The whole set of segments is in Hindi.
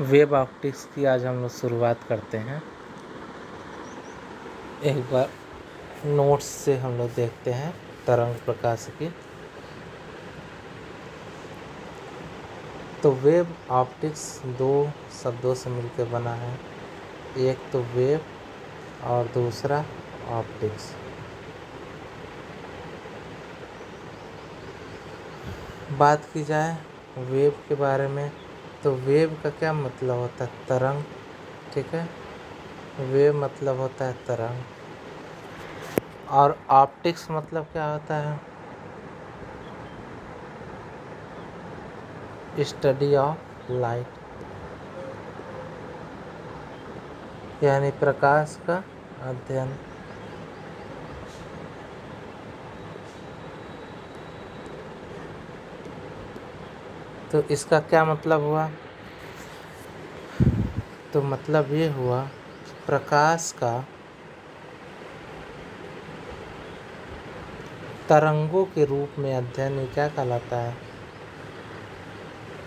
वेब ऑप्टिक्स की आज हम लोग शुरुआत करते हैं। एक बार नोट्स से हम लोग देखते हैं तरंग प्रकाश की। तो वेब ऑप्टिक्स दो शब्दों से मिलकर बना है। एक तो वेब और दूसरा ऑप्टिक्स। बात की जाए वेब के बारे में तो वेव का क्या मतलब होता है? तरंग, ठीक है? वेव मतलब होता है तरंग। और ऑप्टिक्स मतलब क्या होता है? Study of light. यानी प्रकाश का अध्ययन। तो इसका क्या मतलब हुआ? तो मतलब ये हुआ, प्रकाश का तरंगों के रूप में अध्ययन क्या कहलाता है?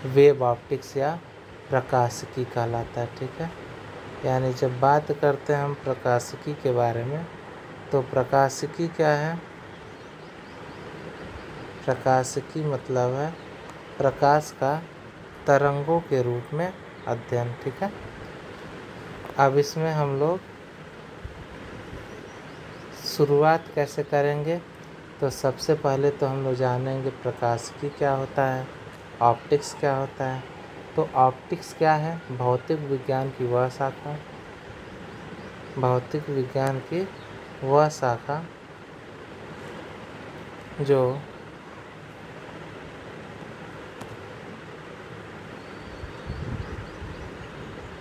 वेब ऑप्टिक्स या प्रकाशिकी कहलाता है, ठीक है? यानी जब बात करते हैं हम प्रकाशिकी के बारे में तो प्रकाशिकी क्या है? प्रकाशिकी मतलब है प्रकाश का तरंगों के रूप में अध्ययन, ठीक है? अब इसमें हम लोग शुरुआत कैसे करेंगे? तो सबसे पहले तो हम लोग जानेंगे प्रकाश की क्या होता है, ऑप्टिक्स क्या होता है। तो ऑप्टिक्स क्या है? भौतिक विज्ञान की वह शाखा। भौतिक विज्ञान की वह शाखा जो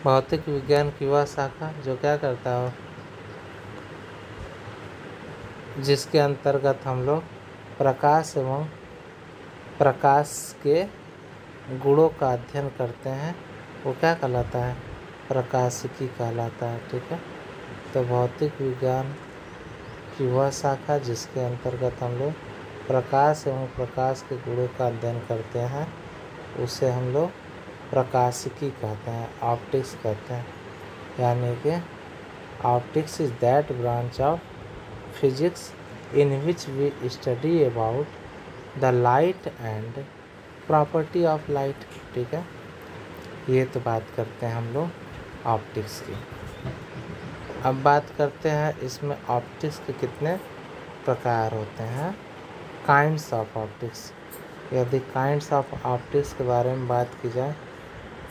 भौतिक विज्ञान की वह शाखा जो क्या करता हो? जिसके अंतर्गत हम लोग प्रकाश एवं प्रकाश के गुणों का अध्ययन करते हैं, वो क्या कहलाता है? प्रकाशिकी कहलाता है, ठीक है? तो भौतिक विज्ञान की वह शाखा जिसके अंतर्गत हम लोग प्रकाश एवं प्रकाश के गुणों का अध्ययन करते हैं, उसे हम लोग प्रकाशिकी कहते हैं ऑप्टिक्स कहते हैं। यानी कि optics is that branch of physics in which we study about the light and property of light ठीक है? ये तो बात करते हैं हम लोग ऑप्टिक्स की। अब बात करते हैं इसमें ऑप्टिक्स के कितने प्रकार होते हैं। काइंड्स ऑफ़ ऑप्टिक्स यदि काइंड्स ऑफ़ ऑप्टिक्स के बारे में बात की जाए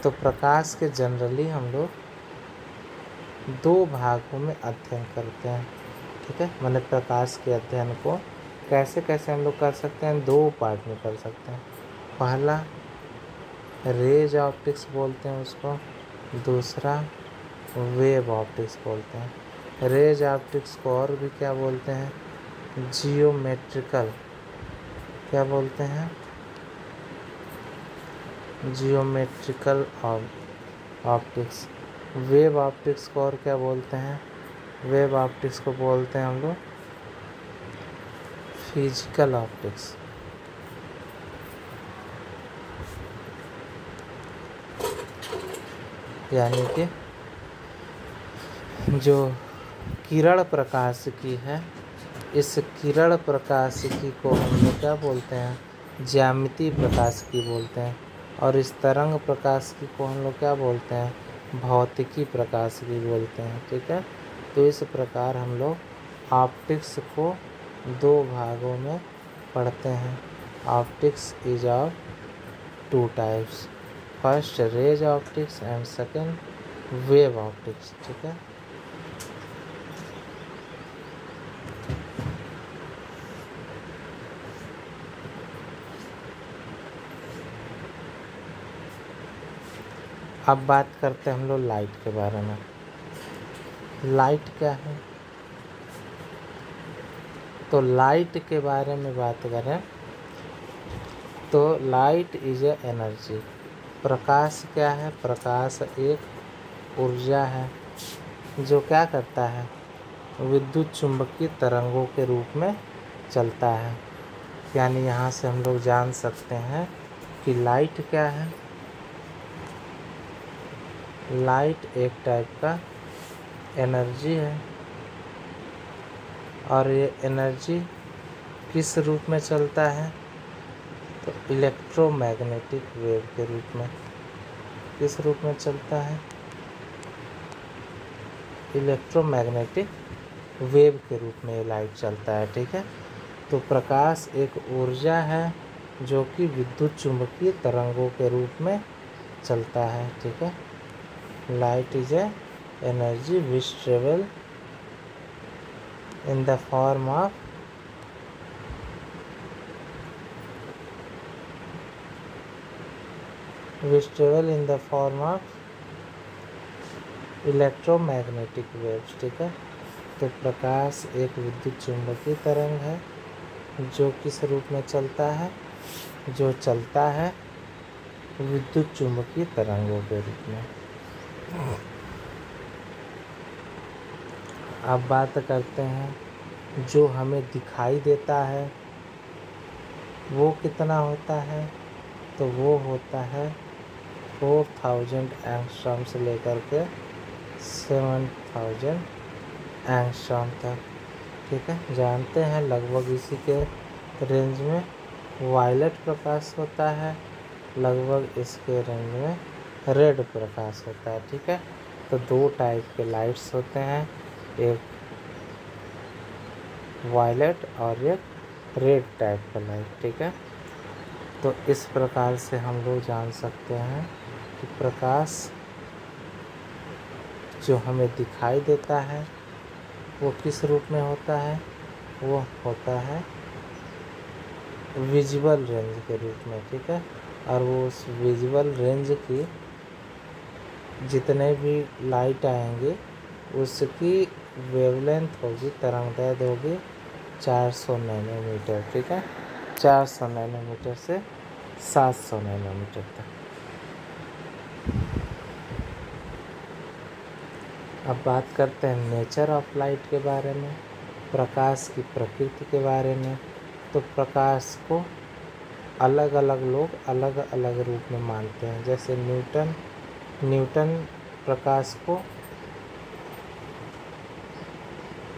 तो प्रकाश के जनरली हम लोग दो भागों में अध्ययन करते हैं, ठीक है? मैंने प्रकाश के अध्ययन को कैसे कैसे हम लोग कर सकते हैं, दो पार्ट में कर सकते हैं। पहला रेज ऑप्टिक्स बोलते हैं उसको। दूसरा वेव ऑप्टिक्स बोलते हैं। रेज ऑप्टिक्स को और भी क्या बोलते हैं? जियोमेट्रिकल क्या बोलते हैं? जियोमेट्रिकल ऑप्टिक्स वेव ऑप्टिक्स को और क्या बोलते हैं? वेव ऑप्टिक्स को बोलते हैं हम लोग फ़िज़िकल ऑप्टिक्स यानी कि जो किरण प्रकाश की है, इस किरण प्रकाशिकी को हम लोग क्या बोलते हैं? ज्यामिति प्रकाशिकी बोलते हैं। और इस तरंग प्रकाश की को हम लोग क्या बोलते हैं? भौतिकी प्रकाश की बोलते हैं, ठीक है? तो इस प्रकार हम लोग ऑप्टिक्स को दो भागों में पढ़ते हैं। Optics is of two types. First rays optics and second wave optics, ठीक है? अब बात करते हैं हम लोग लाइट के बारे में। लाइट क्या है? तो लाइट के बारे में बात करें तो लाइट इज़ ए एनर्जी प्रकाश क्या है? प्रकाश एक ऊर्जा है, जो क्या करता है? विद्युत चुंबकीय तरंगों के रूप में चलता है। यानी यहाँ से हम लोग जान सकते हैं कि लाइट क्या है। लाइट एक टाइप का एनर्जी है। और ये एनर्जी किस रूप में चलता है? तो इलेक्ट्रोमैग्नेटिक वेव के रूप में। किस रूप में चलता है? इलेक्ट्रोमैग्नेटिक वेव के रूप में ये लाइट चलता है, ठीक है? तो प्रकाश एक ऊर्जा है जो कि विद्युत चुंबकीय तरंगों के रूप में चलता है, ठीक है? Light is a energy which travel in the form of which travel in the form of electromagnetic waves ठीक है? तो प्रकाश एक विद्युत चुंबकीय तरंग है, जो किस रूप में चलता है? जो चलता है विद्युत चुंबकीय तरंगों के रूप में। अब बात करते हैं, जो हमें दिखाई देता है, वो कितना होता है? तो वो होता है फोर थाउज़ेंड एंगस्ट्रॉम से लेकर के सेवन थाउज़ेंड एंगस्ट्रॉम तक। ठीक है? जानते हैं, लगभग इसी के रेंज में वायलेट प्रकाश होता है, लगभग इसके रेंज में रेड प्रकाश होता है, ठीक है? तो दो टाइप के लाइट्स होते हैं, एक वायलेट और एक रेड टाइप का लाइट ठीक है? तो इस प्रकार से हम लोग जान सकते हैं कि प्रकाश जो हमें दिखाई देता है, वो किस रूप में होता है? वो होता है विजुअल रेंज के रूप में, ठीक है? और वो उस विजुअल रेंज की जितने भी लाइट आएँगे, उसकी वेवलेंथ होगी तरंग दैर्घ्य होगी 400 नैनोमीटर ठीक है? 400 नैनोमीटर से 700 नैनोमीटर तक। अब बात करते हैं नेचर ऑफ़ लाइट के बारे में, प्रकाश की प्रकृति के बारे में। तो प्रकाश को अलग अलग लोग अलग अलग रूप में मानते हैं, जैसे न्यूटन न्यूटन प्रकाश को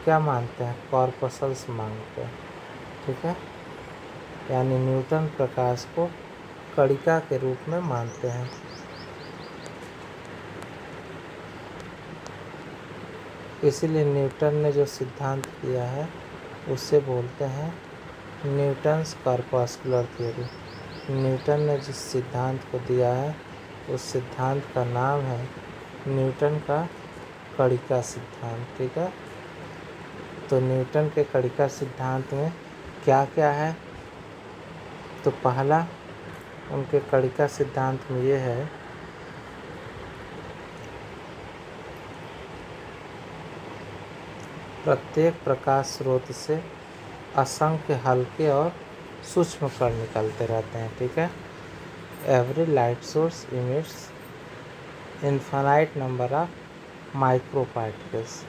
क्या मानते हैं? कॉर्पसल्स मानते हैं। ठीक है? यानी न्यूटन प्रकाश को कड़िका के रूप में मानते हैं। इसीलिए न्यूटन ने जो सिद्धांत दिया है उससे बोलते हैं न्यूटन्स कार्पास्कुलर थ्योरी। न्यूटन ने जिस सिद्धांत को दिया है उस सिद्धांत का नाम है न्यूटन का कणिका सिद्धांत, ठीक है? तो न्यूटन के कणिका सिद्धांत में क्या क्या है? तो पहला उनके कणिका सिद्धांत में ये है, प्रत्येक प्रकाश स्रोत से असंख्य हल्के और सूक्ष्म कण निकलते रहते हैं, ठीक है? Light source emits infinite number of micro particles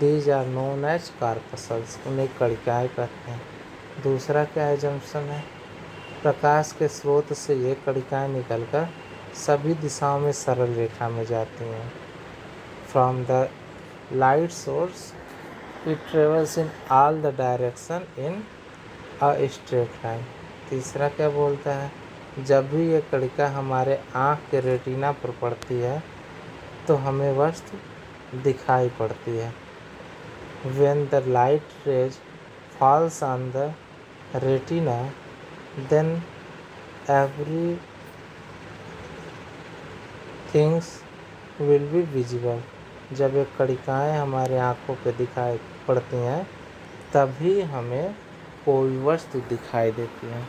these are known as corpuscles उन्हें कड़िकाएँ कहते हैं। दूसरा क्या एजम्पन है? प्रकाश के स्रोत से ये कड़िकाएँ निकलकर सभी दिशाओं में सरल रेखा में जाती हैं। From the light source travels in all the direction in a straight line. तीसरा क्या बोलता है? जब भी ये कड़िका हमारे आँख के रेटिना पर पड़ती है तो हमें वस्तु दिखाई पड़ती है। When the light rays falls on the retina then every things will be visible जब ये कड़िकाएँ हमारे आँखों पे दिखाई पड़ती हैं, तभी हमें कोई वस्तु दिखाई देती है।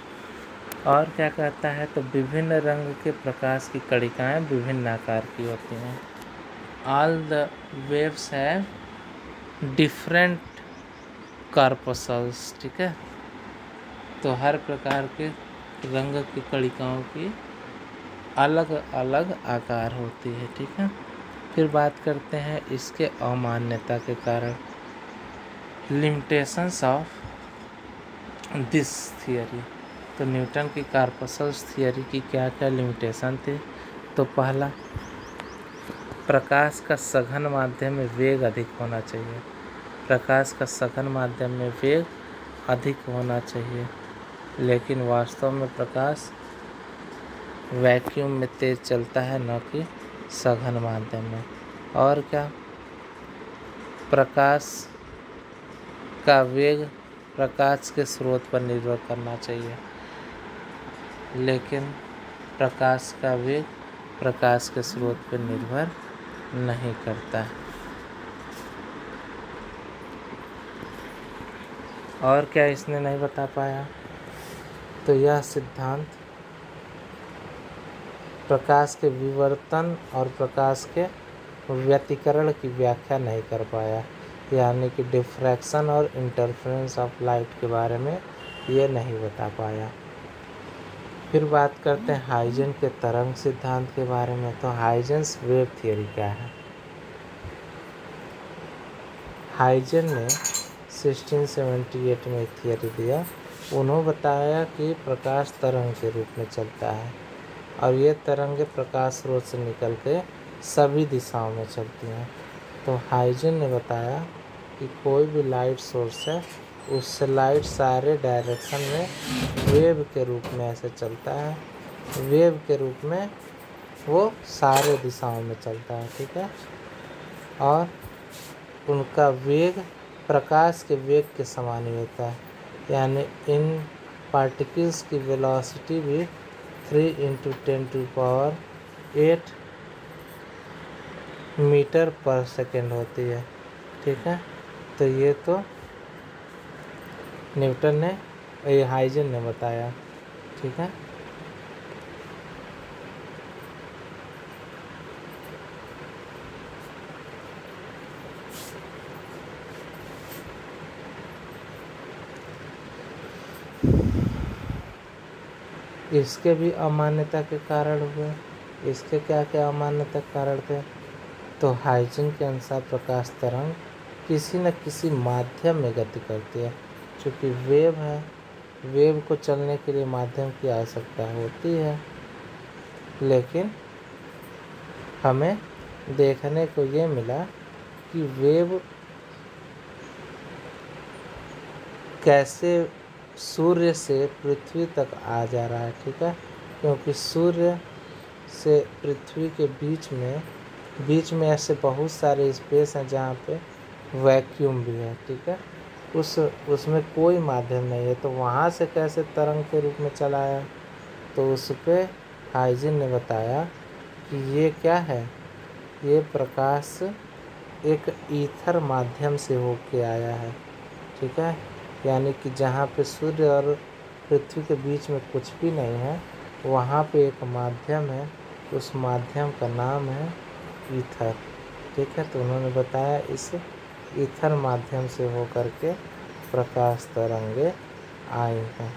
और क्या कहता है तो विभिन्न रंग के प्रकाश की कड़िकाएँ विभिन्न आकार की होती हैं। All the waves have different corpuscles ठीक है? तो हर प्रकार के रंग की कड़िकाओं की अलग अलग आकार होती है, ठीक है? फिर बात करते हैं इसके अमान्यता के कारण। लिमिटेशंस ऑफ़ दिस थियरी तो न्यूटन की कार्पसल्स थियरी की क्या क्या लिमिटेशन थी? तो पहला, प्रकाश का सघन माध्यम में वेग अधिक होना चाहिए। प्रकाश का सघन माध्यम में वेग अधिक होना चाहिए। लेकिन वास्तव में प्रकाश वैक्यूम में तेज चलता है, न कि सघन माध्यम में। और क्या? प्रकाश का वेग प्रकाश के स्रोत पर निर्भर करना चाहिए। लेकिन प्रकाश का वेग प्रकाश के स्रोत पर निर्भर नहीं करता। है और क्या इसने नहीं बता पाया? तो यह सिद्धांत, प्रकाश के विवर्तन और प्रकाश के व्यतिकरण की व्याख्या नहीं कर पाया। यानी कि डिफ्रैक्शन और इंटरफेरेंस ऑफ़ लाइट के बारे में ये नहीं बता पाया। फिर बात करते हैं हाइजन के तरंग सिद्धांत के बारे में। तो हाइजन्स वेव थियोरी क्या है? हाइजन ने 1678 में एक थियोरी दिया। उन्होंने बताया कि प्रकाश तरंग के रूप में चलता है और ये तरंगें प्रकाश स्रोत से निकल के सभी दिशाओं में चलती हैं। तो हाइजन ने बताया कि कोई भी लाइट सोर्स है उससे लाइट सारे डायरेक्शन में वेव के रूप में ऐसे चलता है। वेव के रूप में वो सारे दिशाओं में चलता है, ठीक है? और उनका वेग प्रकाश के वेग के समान ही होता है। यानी इन पार्टिकल्स की वेलोसिटी भी three into ten two power eight meter पर सेकेंड होती है, ठीक है? तो ये तो न्यूटन ने, ये हाइजन ने बताया, ठीक है? इसके भी अमान्यता के कारण हुए। इसके क्या क्या अमान्यता के कारण थे? तो हाइजिन के अनुसार प्रकाश तरंग किसी न किसी माध्यम में गति करती है। चूँकि वेव है, वेव को चलने के लिए माध्यम की आवश्यकता होती है। लेकिन हमें देखने को ये मिला कि वेव कैसे सूर्य से पृथ्वी तक आ जा रहा है, ठीक है? क्योंकि सूर्य से पृथ्वी के बीच में बीच में ऐसे बहुत सारे स्पेस हैं जहाँ पे वैक्यूम भी है, ठीक है? उस, उसमें कोई माध्यम नहीं है। तो वहाँ से कैसे तरंग के रूप में चला आया तो उस पर हाइजिन ने बताया कि ये क्या है? ये प्रकाश एक ईथर माध्यम से होके आया है, ठीक है? यानी कि जहाँ पे सूर्य और पृथ्वी के बीच में कुछ भी नहीं है, वहाँ पे एक माध्यम है। उस माध्यम का नाम है ईथर, ठीक है? तो उन्होंने बताया इस ईथर माध्यम से होकर के प्रकाश तरंगे आई हैं।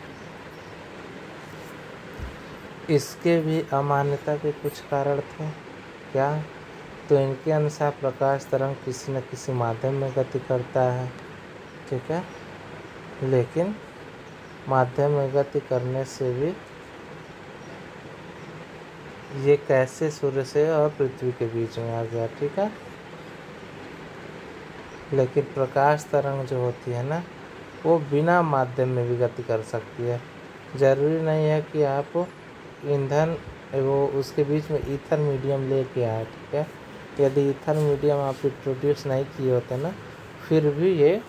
इसके भी अमान्यता के कुछ कारण थे। क्या? तो इनके अनुसार प्रकाश तरंग किसी न किसी माध्यम में गति करता है, ठीक है? लेकिन माध्यम में गति करने से भी ये कैसे सूर्य से और पृथ्वी के बीच में आ गया, ठीक है? लेकिन प्रकाश तरंग जो होती है ना, वो बिना माध्यम में भी गति कर सकती है। ज़रूरी नहीं है कि आप ईंधन वो उसके बीच में ईथर मीडियम लेके आए, ठीक है? यदि ईथर मीडियम आप इंट्रोड्यूस नहीं किए होते ना, फिर भी ये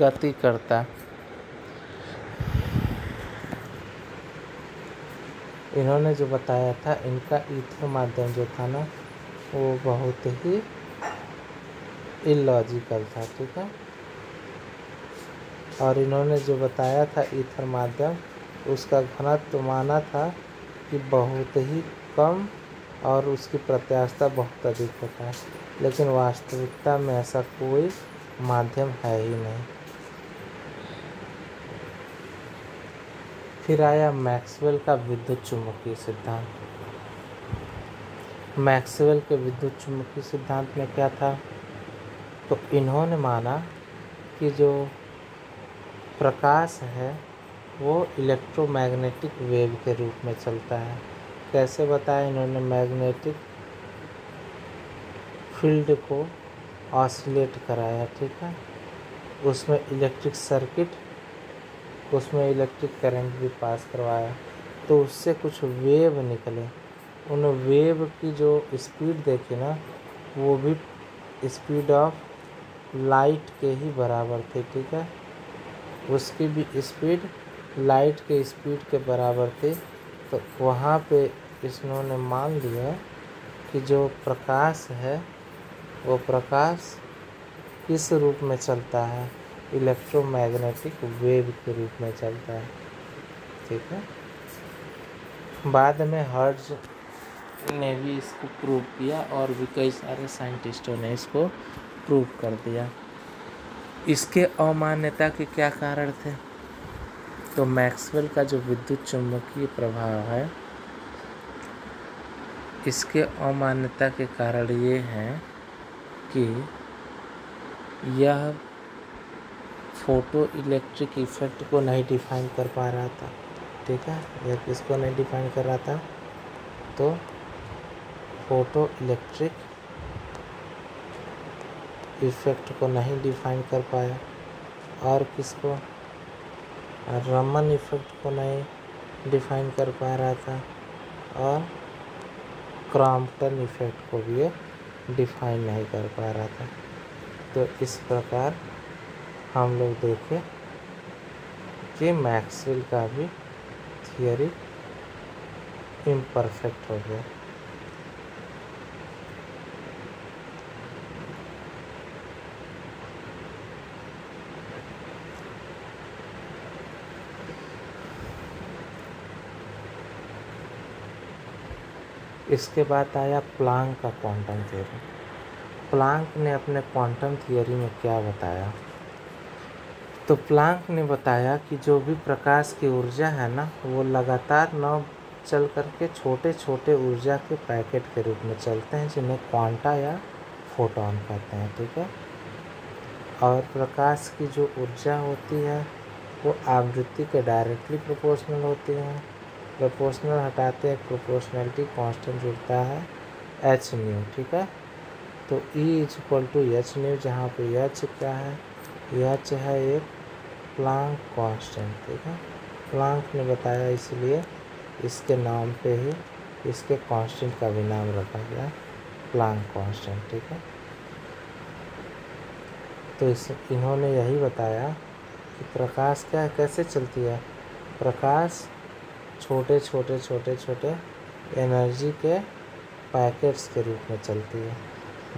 गति करता इन्होंने जो बताया था, इनका ईथर माध्यम जो था ना, वो बहुत ही इलॉजिकल था, ठीक है? और इन्होंने जो बताया था ईथर माध्यम, उसका घनत्व माना था कि बहुत ही कम और उसकी प्रत्याशा बहुत अधिक होता है। लेकिन वास्तविकता में ऐसा कोई माध्यम है ही नहीं। फिर आया मैक्सवेल का विद्युत चुम्बकीय सिद्धांत। मैक्सवेल के विद्युत चुम्बकीय सिद्धांत में क्या था? तो इन्होंने माना कि जो प्रकाश है, वो इलेक्ट्रोमैग्नेटिक वेव के रूप में चलता है। कैसे बताया इन्होंने मैग्नेटिक फ़ील्ड को? ऑसिलेट कराया, ठीक है? उसमें इलेक्ट्रिक सर्किट, उसमें इलेक्ट्रिक करंट भी पास करवाया। तो उससे कुछ वेव निकले। उन वेव की जो स्पीड देखी ना, वो भी स्पीड ऑफ़ लाइट के ही बराबर थे, ठीक है? उसकी भी स्पीड लाइट के स्पीड के बराबर थी। तो वहाँ पे इन्होंने मान लिया कि जो प्रकाश है, वो प्रकाश किस रूप में चलता है? इलेक्ट्रोमैग्नेटिक वेव के रूप में चलता है, ठीक है? बाद में हर्ज ने भी इसको प्रूव किया और भी कई सारे साइंटिस्टों ने इसको प्रूव कर दिया। इसके अमान्यता के क्या कारण थे? तो मैक्सवेल का जो विद्युत चुंबकीय प्रभाव है, इसके अमान्यता के कारण ये हैं कि यह फ़ोटो इलेक्ट्रिक इफ़ेक्ट को नहीं डिफाइन कर पा रहा था। ठीक है? यह किसको नहीं डिफाइन कर रहा था? तो फ़ोटो इलेक्ट्रिक इफ़ेक्ट को नहीं डिफाइन कर पाया। और किसको? रमन इफ़ेक्ट को नहीं डिफाइन कर पा रहा था। और क्रॉम्पटन इफ़ेक्ट को भी डिफाइन नहीं कर पा रहा था। तो इस प्रकार हम लोग देखें कि मैक्सवेल का भी थियोरी इम्परफेक्ट हो गया। इसके बाद आया प्लांक का क्वांटम थ्योरी प्लांक ने अपने क्वांटम थियोरी में क्या बताया? तो प्लांक ने बताया कि जो भी प्रकाश की ऊर्जा है ना, वो लगातार न चल करके छोटे छोटे ऊर्जा के पैकेट के रूप में चलते हैं, जिन्हें क्वांटा या फोटोन कहते हैं, ठीक है? और प्रकाश की जो ऊर्जा होती है, वो आवृत्ति के डायरेक्टली प्रोपोर्शनल होती है। प्रोपोर्शनल हटाते हैं प्रोपोर्शनलिटी कांस्टेंट जुड़ता है एच न्यू ठीक है? तो E is equal to H new जहाँ पे एच क्या है? एच है एक प्लांक कांस्टेंट ठीक है? प्लांक ने बताया इसलिए इसके नाम पे ही इसके कांस्टेंट का भी नाम रखा गया प्लांक कांस्टेंट ठीक है? तो इस, इन्होंने यही बताया कि प्रकाश क्या कैसे चलती है? प्रकाश छोटे छोटे छोटे छोटे एनर्जी के पैकेट्स के रूप में चलती है,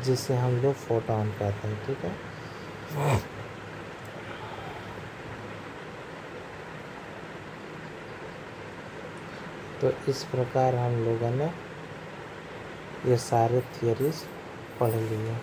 जिसे हम लोग फोटोन कहते हैं, ठीक है? तो इस प्रकार हम लोगों ने ये सारे थियरीज पढ़ लिए।